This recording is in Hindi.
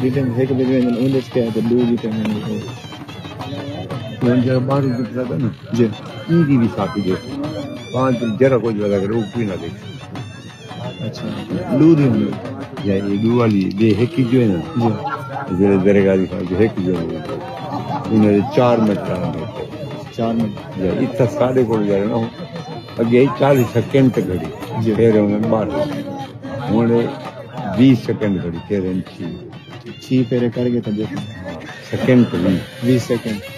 बीटन हिकु ॿिए में उन के तो दो बीटन में वन जगह बाहर भी लगा ना जी ई की भी साथी जो पाँच जरा कुछ लगा कर ऊपर ना देख अच्छा। दूध ही या ये दू वाली ये ही जो है ना जी। जो दरेगा दिखा जो एक जो है इन्हें चार मिनट का चार मिनट। या इतना साढ़े को जा रहा ना अगे चालीस सेकंड तक घड़ी। फिर उन्हें बाहर उन्हें बीस सेकंड घड़ी फिर इंची छी फेरे करके तब देखो। सेकंड तो नहीं। बीस सेकंड।